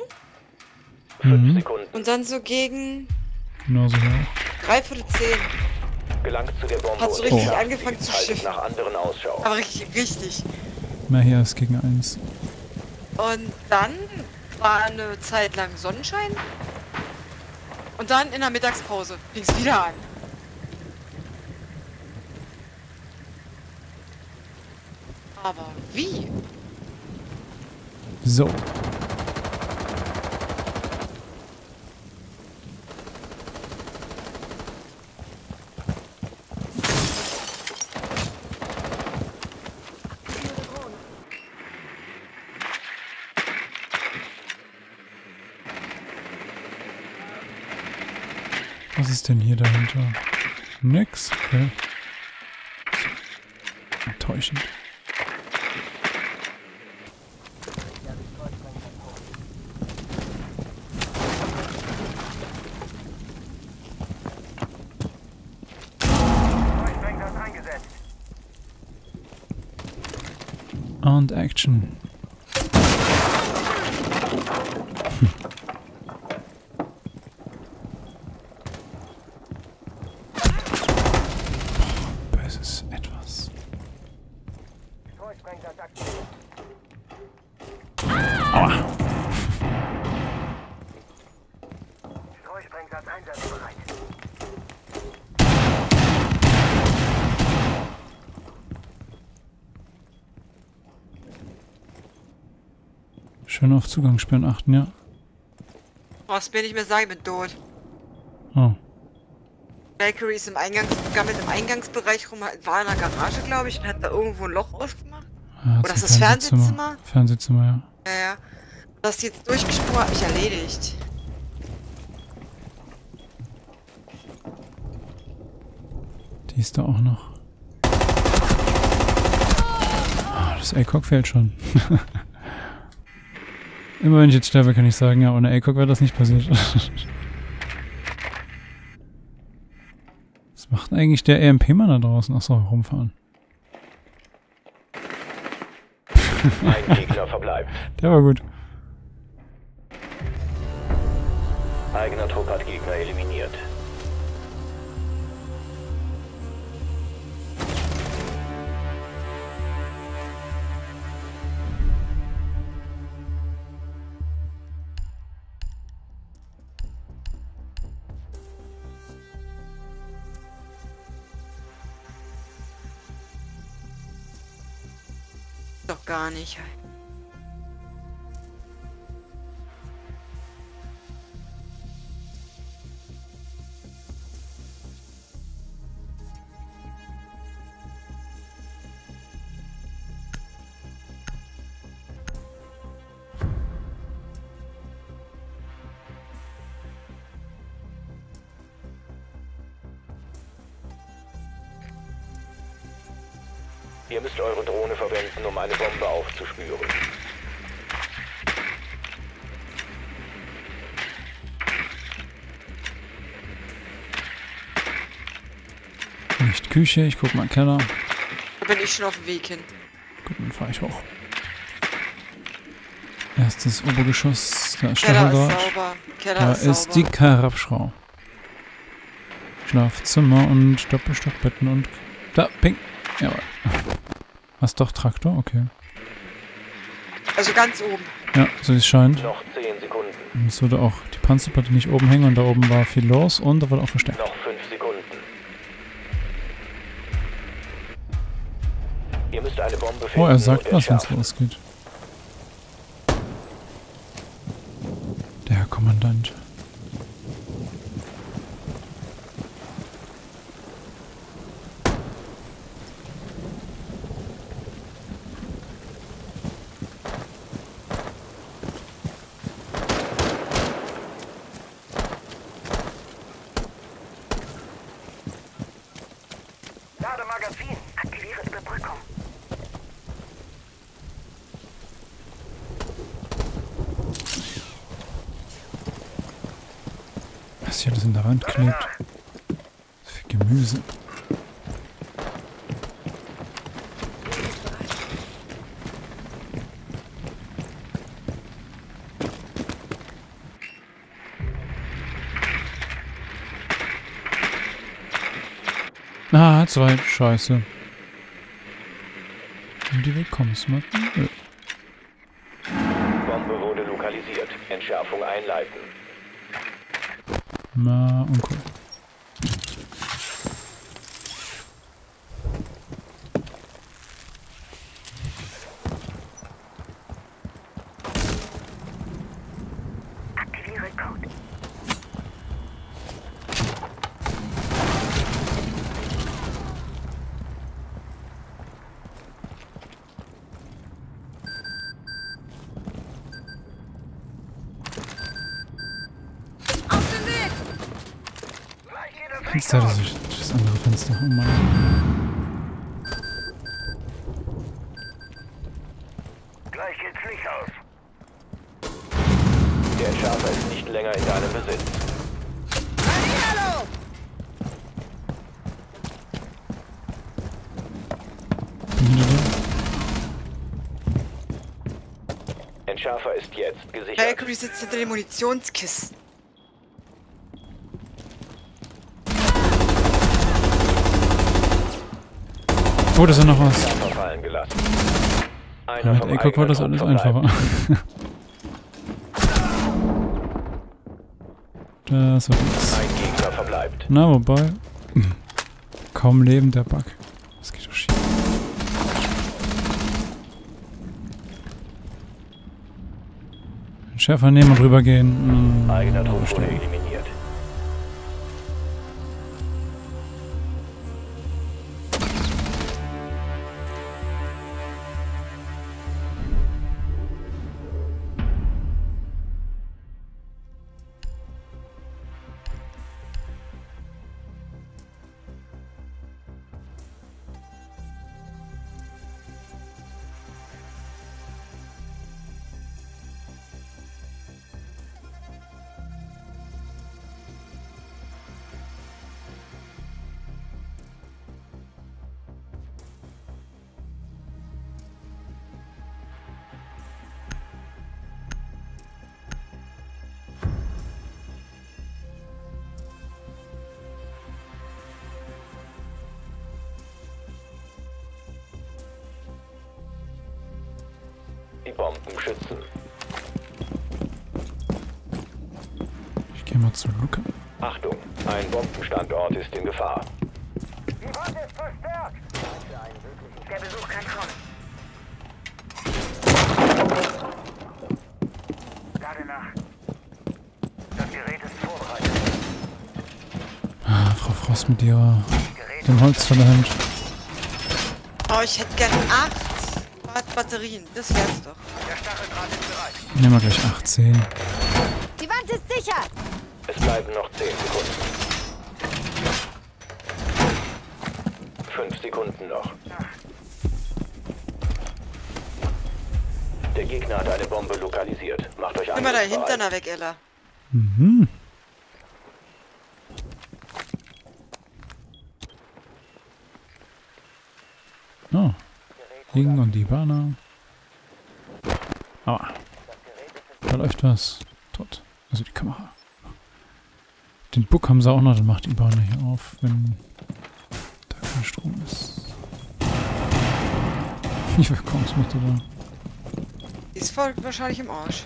Speaker 3: Fünf
Speaker 1: Mhm.
Speaker 3: Sekunden.
Speaker 5: Und dann so gegen
Speaker 1: Genauso hier auch.
Speaker 5: dreiviertel zehn.
Speaker 3: Gelangt zu der Bombe
Speaker 5: Hat so
Speaker 3: und
Speaker 5: richtig
Speaker 3: entfernt
Speaker 5: angefangen zu schiffen.
Speaker 3: nach anderen Ausschau.
Speaker 5: Aber richtig, richtig.
Speaker 1: Mehr hier als gegen eins.
Speaker 5: Und dann war eine Zeit lang Sonnenschein. Und dann in der Mittagspause fing es wieder an. Aber wie?
Speaker 1: So. Was ist denn hier dahinter? Nix? Okay. Enttäuschend. Und Action. Boah, Böses etwas.
Speaker 6: Durchsprengers aktiv.
Speaker 1: Aua.
Speaker 6: Durchsprengers einsatzbereit.
Speaker 1: Schön auf Zugangssperren achten, ja.
Speaker 5: Was mir nicht mehr sagen, ich bin tot.
Speaker 1: Oh.
Speaker 5: Valkyrie ist im Eingangs, gammelt im Eingangsbereich rum, war in der Garage, glaube ich, und hat da irgendwo ein Loch aufgemacht.
Speaker 1: Ja,
Speaker 5: Oder ist das Fernsehzimmer?
Speaker 1: Fernsehzimmer, ja.
Speaker 5: Ja, ja. Das jetzt durchgesprungen hat mich erledigt.
Speaker 1: Die ist da auch noch. Ah, das ACOG fehlt schon. Immer wenn ich jetzt sterbe, kann ich sagen, ja, ohne ACOG wäre das nicht passiert. Was macht eigentlich der EMP-Mann da draußen? Achso, rumfahren.
Speaker 3: Ein Gegner verbleibt.
Speaker 1: Der war gut.
Speaker 3: Eigener Trupp hat Gegner eliminiert.
Speaker 5: Gar nicht.
Speaker 1: Küche, ich guck mal Keller.
Speaker 5: Da bin ich schon auf dem Weg hin.
Speaker 1: Gut, dann fahre ich hoch. Erstes Obergeschoss, da ist
Speaker 5: Keller ist sauber. Keller
Speaker 1: Da
Speaker 5: ist,
Speaker 1: ist die. Karabschrau. Schlafzimmer und Doppelstockbetten und... Da, ping. Jawohl. Hast doch Traktor? Okay.
Speaker 5: Also ganz oben.
Speaker 1: Ja, so wie es scheint.
Speaker 3: Noch 10 Sekunden.
Speaker 1: Es würde auch die Panzerplatte nicht oben hängen und da oben war viel los und da wurde auch verstärkt.
Speaker 3: Noch
Speaker 1: Oh, er sagt was, wenn es losgeht. Der Herr Kommandant.
Speaker 6: Lade Magazin.
Speaker 4: Aktiviere Überbrückung.
Speaker 1: Was hier klebt. So viel Gemüse. Ah, zwei. Scheiße. Und die Willkommensmatten?
Speaker 3: Bombe wurde lokalisiert. Entschärfung einleiten.
Speaker 1: mal
Speaker 3: und gucke Jetzt gesichert.
Speaker 5: Valkyrie sitzt hinter den Munitionskisten.
Speaker 1: Oh, da ist ja noch was.
Speaker 3: Einer
Speaker 1: Mit Eco war das alles einfacher. das wird nix. Na, wobei. Kaum Leben der Bug. Schärfer nehmen und rübergehen. Hm,
Speaker 3: Eigener Trupp wurde eliminiert. Gefahr.
Speaker 6: Die Wand ist verstärkt.
Speaker 4: Der Besuch kann kommen.
Speaker 6: Lade nach. Das Gerät ist vorbereitet.
Speaker 1: Ah, Frau Frost mit ihrer
Speaker 6: Gerät
Speaker 1: dem Holzfällerhemd.
Speaker 5: Oh, ich hätte gern acht Bat- Batterien. Das wär's doch.
Speaker 6: Der Stacheldraht ist bereit.
Speaker 1: Nehmen wir gleich 18.
Speaker 7: Die Wand ist sicher!
Speaker 3: Es bleiben noch 10 Sekunden. Minuten noch. Der Gegner hat eine Bombe lokalisiert. Macht euch an.
Speaker 5: Immer da hinter weg, Ella.
Speaker 1: Mhm. Oh. Ding und die Banner. Aua. Da läuft was. Tot. Also die Kamera. Den Bug haben sie auch noch, dann macht die Bahn hier auf, wenn da kein Strom ist. Wie viel Kongs macht er da?
Speaker 5: Die ist voll wahrscheinlich im Arsch.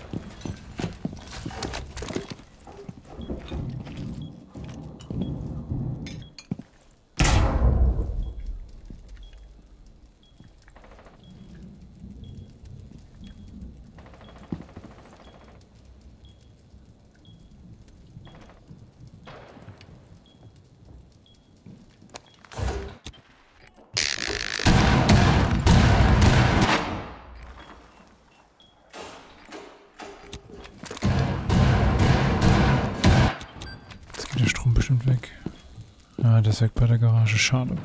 Speaker 1: Schade.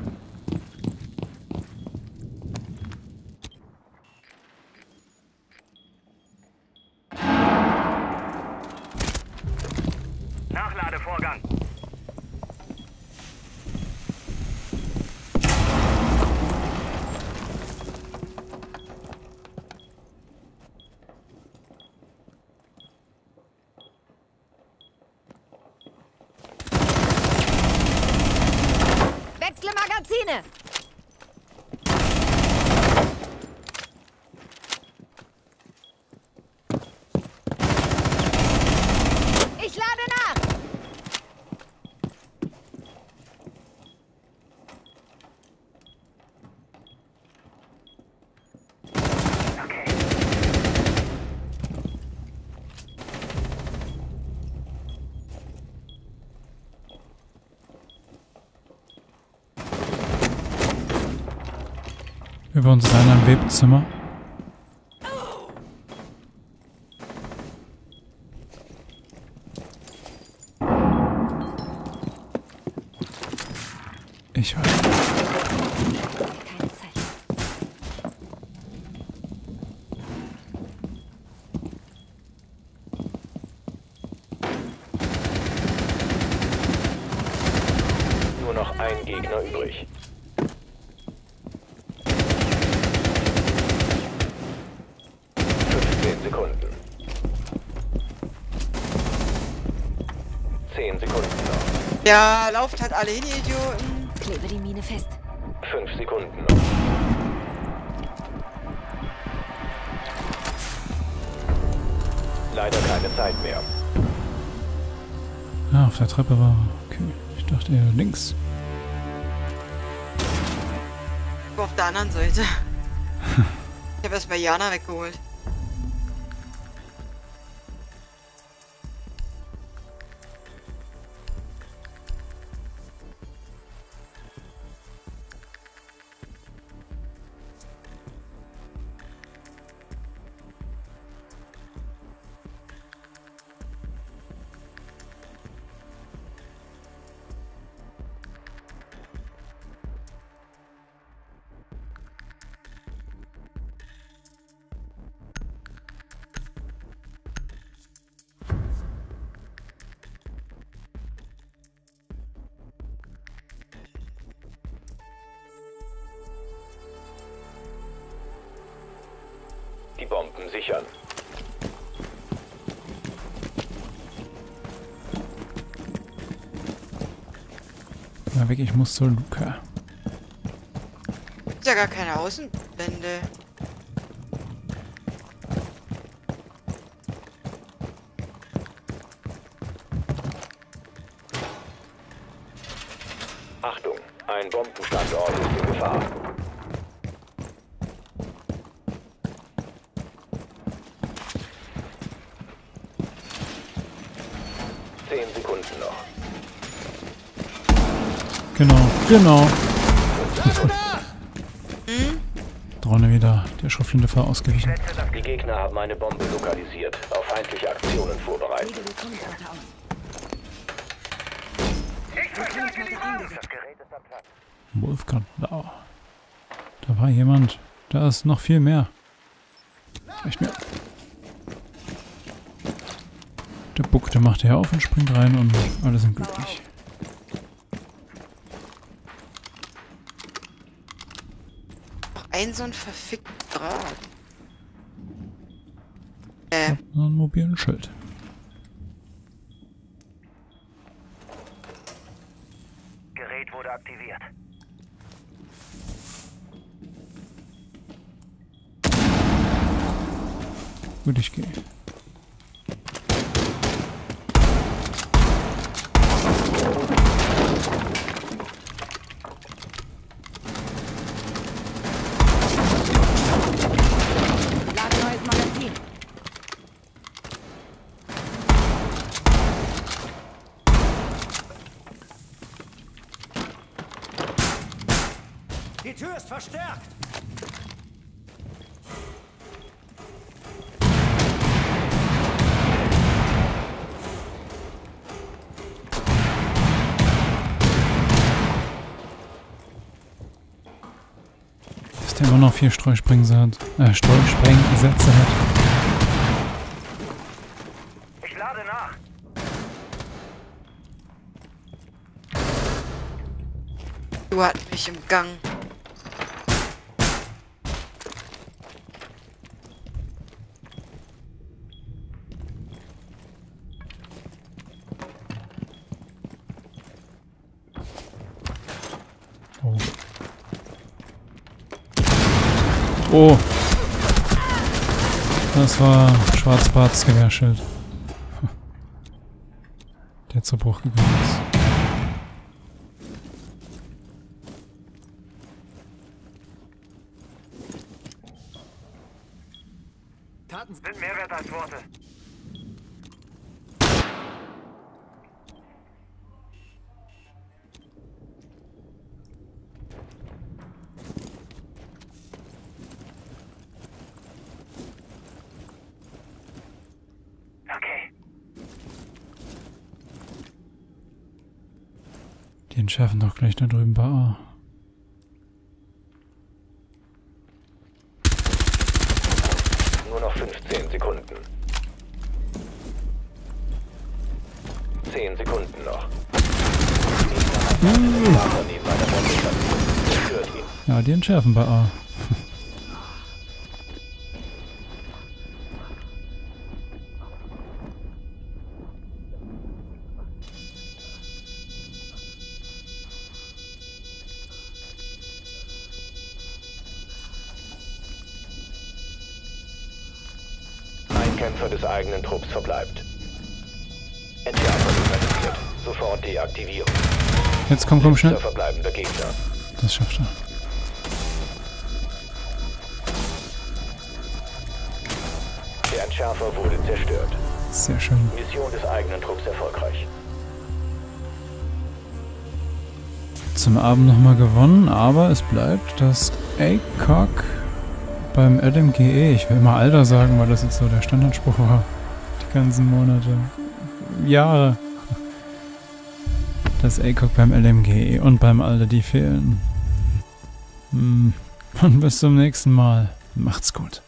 Speaker 6: Nachladevorgang.
Speaker 7: Wechsle Magazine! Ich lade nach!
Speaker 1: Über uns ist einer im Webzimmer. Ich weiß
Speaker 7: Zeit.
Speaker 3: Nur noch ein Gegner übrig. Fünfzehn Sekunden. Zehn Sekunden noch.
Speaker 5: Ja, lauft halt alle hin, ihr Idioten.
Speaker 7: Klebe die Mine fest.
Speaker 3: Fünf Sekunden. Leider keine Zeit mehr.
Speaker 1: Ah, auf der Treppe war. Okay. Ich dachte eher links.
Speaker 5: Auf der anderen Seite. Ich habe erstmal Jana weggeholt.
Speaker 1: Na weg, ich muss zur Luca.
Speaker 5: Ist ja gar keine Außenwände.
Speaker 3: Achtung, ein Bombenstandort ist in Gefahr. Zehn Sekunden noch.
Speaker 1: Genau, genau. Drohne wieder der Schrotflinte ausgewichen.
Speaker 3: Die Gegner haben eine Bombe lokalisiert, auf feindliche Aktionen vorbereitet.
Speaker 7: Lege die Kommutarte aus.
Speaker 6: Ich verstärke die Basis. Das Gerät ist am Platz.
Speaker 1: Wolfgang Blau. Da war jemand. Da ist noch viel mehr. Echt mehr. Der Buck, der macht hier auf und springt rein und alle sind glücklich.
Speaker 5: Ein so ein verfickter Draht. Äh,
Speaker 1: Einen mobilen Schild.
Speaker 6: Gerät wurde aktiviert.
Speaker 1: Gut, ich gehe. Vier Streusprengsätze hat. Äh, Streusprengsätze hat.
Speaker 6: Ich lade nach.
Speaker 5: du hat mich im Gang.
Speaker 1: Oh. Oh. Das war Schwarzbarts Gewehrschild. Der zu Bruch gegangen ist.
Speaker 6: Taten sind mehr wert als Worte. Okay.
Speaker 1: Die entschärfen doch gleich da drüben bei A.
Speaker 3: Nur noch 15 Sekunden. 10 Sekunden noch. Ihn.
Speaker 1: Ja, die entschärfen bei A.
Speaker 3: Trupps verbleibt. Entschärfer signalisiert. Sofort deaktivieren.
Speaker 1: Jetzt komm, komm, schnell.
Speaker 3: Der verbleibende Gegner.
Speaker 1: Das schafft er.
Speaker 3: Der Entschärfer wurde zerstört.
Speaker 1: Sehr schön.
Speaker 3: Mission des eigenen Trupps erfolgreich.
Speaker 1: Zum Abend nochmal gewonnen, aber es bleibt das ACOG beim LMGE. Ich will immer Alter sagen, weil das jetzt so der Standardspruch war. Ganzen Monate. Jahre. Das ACOG beim LMGE und beim Alter, die fehlen. Hm. Und bis zum nächsten Mal. Macht's gut.